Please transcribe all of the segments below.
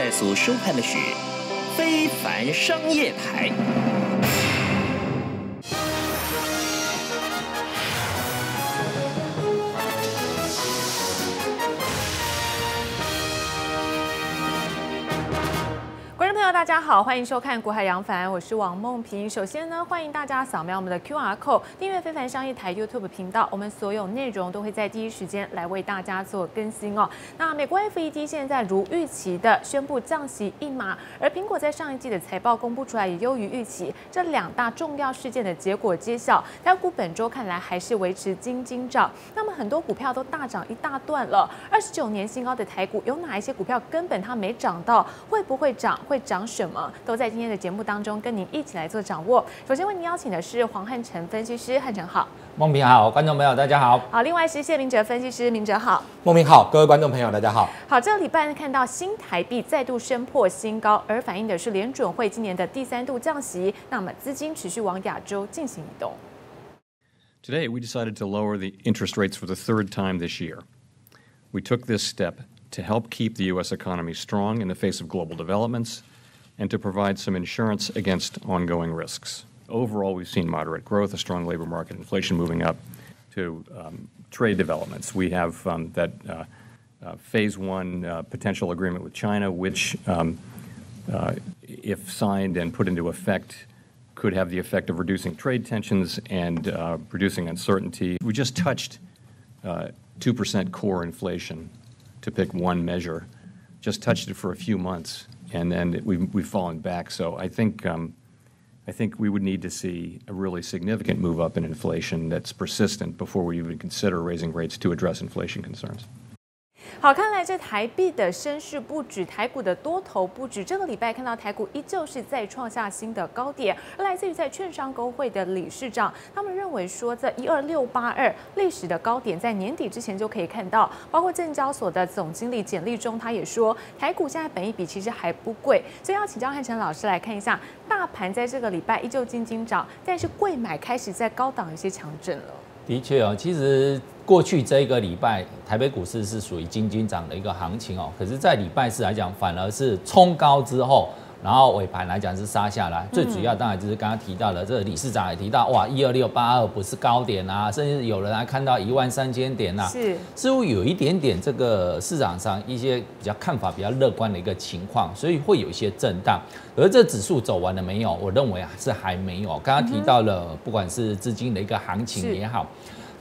在所收看的是《非凡商业台》。大家好，欢迎收看《国海扬帆》，我是王梦萍。首先呢，欢迎大家扫描我们的 Q R code，订阅非凡商业台 YouTube 频道。我们所有内容都会在第一时间来为大家做更新哦。那美国 FED 现在如预期的宣布降息一码，而苹果在上一季的财报公布出来也优于预期，这两大重要事件的结果揭晓，台股本周看来还是维持金金涨。那么很多股票都大涨一大段了，二十九年新高的台股有哪一些股票根本它没涨到？会不会涨？会涨？什么都在今天的节目当中跟您一起来做掌握。首先为您邀请的是黄汉成分析师，汉成好，孟平好，观众朋友大家好。好，另外是谢明哲分析师，明哲好，孟平好，各位观众朋友大家好。好，这个礼拜看到新台币再度升破新高，而反映的是联准会今年的第三度降息，那么资金持续往亚洲进行移动。Today we decided to lower the interest rates for the third time this year. We took this step to help keep the U.S. economy strong in the face of global developments. And to provide some insurance against ongoing risks. Overall, we've seen moderate growth, a strong labor market, inflation moving up, to um, trade developments. We have um, that uh, uh, phase one uh, potential agreement with China, which, um, uh, if signed and put into effect, could have the effect of reducing trade tensions and uh, reducing uncertainty. We just touched 2% uh, core inflation, to pick one measure, just touched it for a few months and then we've, fallen back. So I think, um, I think we would need to see a really significant move up in inflation that's persistent before we even consider raising rates to address inflation concerns. 好，看来这台币的升势不止，台股的多头不止。这个礼拜看到台股依旧是在创下新的高点，而来自于在券商工会的理事长，他们认为说这一二六八二历史的高点在年底之前就可以看到。包括证交所的总经理简历中，他也说台股现在本益比其实还不贵，所以要请教汉成老师来看一下，大盘在这个礼拜依旧金金涨，但是贵买开始在高档一些强震了。的确哦，其实过去这一个礼拜，台北股市是属于金金涨的一个行情哦。可是，在礼拜四来讲，反而是冲高之后。然后尾盘来讲是杀下来，最主要当然就是刚刚提到的，这个理事长也提到，哇，一二六八二不是高点啊，甚至有人还看到一万三千点呐，是似乎有一点点这个市场上一些比较看法比较乐观的一个情况，所以会有一些震荡。而这指数走完了没有？我认为啊是还没有。刚刚提到了，不管是资金的一个行情也好，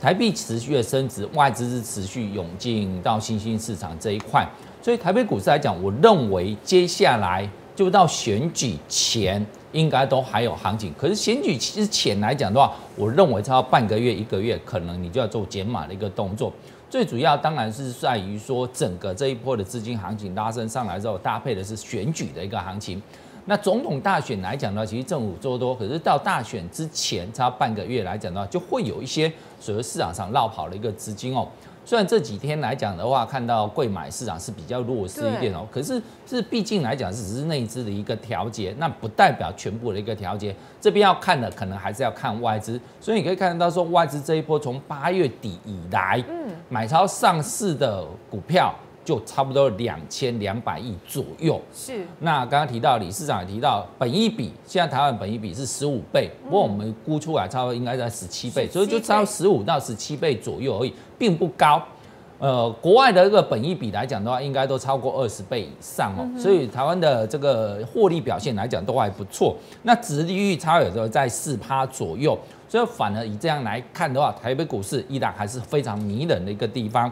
台币持续的升值，外资是持续涌进到新兴市场这一块，所以台北股市来讲，我认为接下来。就到选举前，应该都还有行情。可是选举之前来讲的话，我认为超半个月、一个月，可能你就要做减码的一个动作。最主要当然是在于说，整个这一波的资金行情拉升上来之后，搭配的是选举的一个行情。那总统大选来讲的话，其实政府做多，可是到大选之前差半个月来讲的话，就会有一些所谓市场上绕跑的一个资金哦。虽然这几天来讲的话，看到贵买市场是比较弱势一点哦，可是是毕竟来讲是只是内资的一个调节，那不代表全部的一个调节。这边要看的可能还是要看外资，所以你可以看得到说外资这一波从八月底以来，嗯，买超上市的股票。就差不多两千两百亿左右。是。那刚刚提到李市长也提到，本一比现在台湾本一比是十五倍，不过我们估出来差不多应该在十七倍，所以就差十五到十七倍左右而已，并不高。呃，国外的这个本益比来讲的话，应该都超过二十倍以上哦。所以台湾的这个获利表现来讲都还不错。那殖利率差有时候在四趴左右，所以反而以这样来看的话，台北股市依然还是非常迷人的一个地方。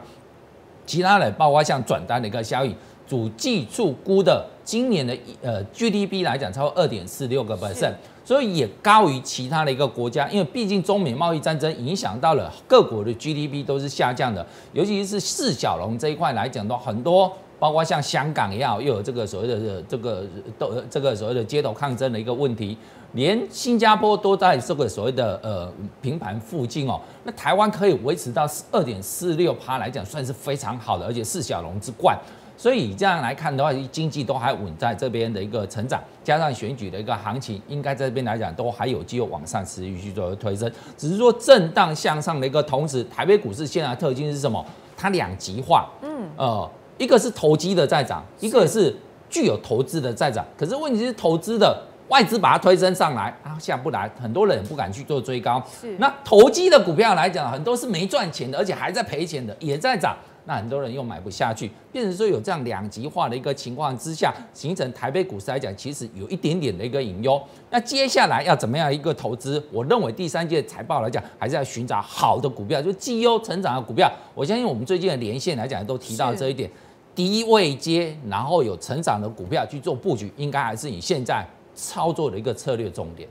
其他的包括像转单的一个效益，主计处估的今年的呃 GDP 来讲，超过二点四六个 percent，所以也高于其他的一个国家。因为毕竟中美贸易战争影响到了各国的 GDP 都是下降的，尤其是四小龙这一块来讲的话，很多包括像香港也好，又有这个所谓的这个都这个所谓的街头抗争的一个问题。连新加坡都在这个所谓的呃平盘附近哦，那台湾可以维持到二点四六趴来讲，算是非常好的，而且四小龙之冠。所以这样来看的话，经济都还稳在这边的一个成长，加上选举的一个行情，应该在这边来讲都还有机会往上持续去做推升。只是说震荡向上的一个同时，台北股市现在特性是什么？它两极化，嗯，呃，一个是投机的在涨，一个是。具有投资的在涨。可是问题是，投资的外资把它推升上来，啊下不来，很多人也不敢去做追高。是那投机的股票来讲，很多是没赚钱的，而且还在赔钱的，也在涨。那很多人又买不下去，变成说有这样两极化的一个情况之下，形成台北股市来讲，其实有一点点的一个隐忧。那接下来要怎么样一个投资？我认为第三届财报来讲，还是要寻找好的股票，就绩优成长的股票。我相信我们最近的连线来讲，都提到是这一点，低位接，然后有成长的股票去做布局，应该还是你现在操作的一个策略重点。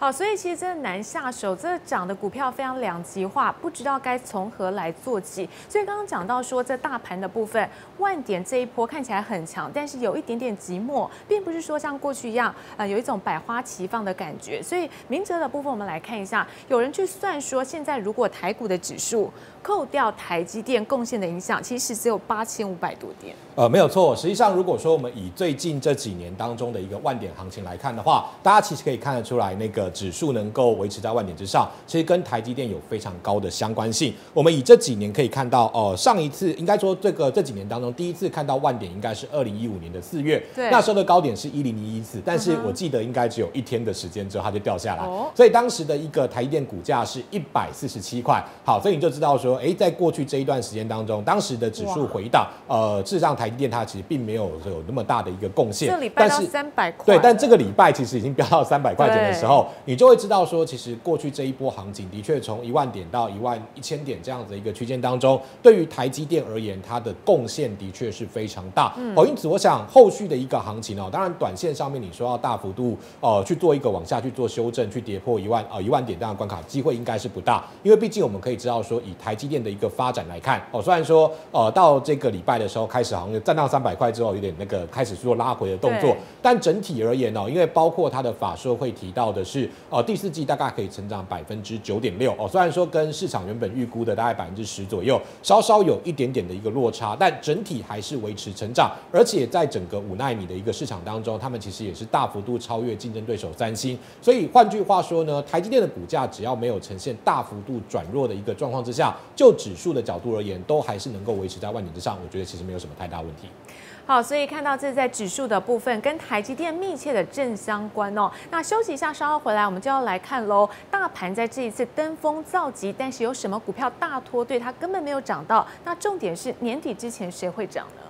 好，所以其实真的难下手，这涨的股票非常两极化，不知道该从何来做起。所以刚刚讲到说，这大盘的部分，万点这一波看起来很强，但是有一点点寂寞，并不是说像过去一样，呃，有一种百花齐放的感觉。所以明哲的部分，我们来看一下，有人去算说，现在如果台股的指数扣掉台积电贡献的影响，其实只有八千五百多点。呃，没有错。实际上，如果说我们以最近这几年当中的一个万点行情来看的话，大家其实可以看得出来，那个指数能够维持在万点之上，其实跟台积电有非常高的相关性。我们以这几年可以看到，哦、上一次应该说这个这几年当中，第一次看到万点应该是二零一五年的四月，对。那时候的高点是一零零一次，但是我记得应该只有一天的时间之后它就掉下来，哦。所以当时的一个台积电股价是一百四十七块。好，所以你就知道说，哎，在过去这一段时间当中，当时的指数回档，呃，事实上台积电它其实并没有有那么大的一个贡献，这礼拜到但是三百块，对，但这个礼拜其实已经飙到三百块钱的时候，你就会知道说，其实过去这一波行情的确从一万点到一万一千点这样子的一个区间当中，对于台积电而言，它的贡献的确是非常大。哦，因此我想后续的一个行情哦，当然短线上面你说要大幅度呃去做一个往下去做修正，去跌破一万呃一万点这样的关卡，机会应该是不大，因为毕竟我们可以知道说，以台积电的一个发展来看，哦，虽然说呃到这个礼拜的时候开始好像站到三百块之后，有点那个开始做拉回的动作，但整体而言哦，因为包括它的法说会提到的是，哦，第四季大概可以成长百分之九点六哦，虽然说跟市场原本预估的大概百分之十左右，稍稍有一点点的一个落差，但整体还是维持成长，而且在整个五纳米的一个市场当中，他们其实也是大幅度超越竞争对手三星，所以换句话说呢，台积电的股价只要没有呈现大幅度转弱的一个状况之下，就指数的角度而言，都还是能够维持在万点之上，我觉得其实没有什么太大问题。好，所以看到这在指数的部分跟台积电密切的正相关哦。那休息一下，稍后回来我们就要来看喽。大盘在这一次登峰造极，但是有什么股票大拖对它根本没有涨到？那重点是年底之前谁会涨呢？